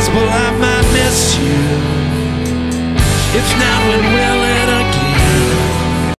possible I might miss you. If not, when will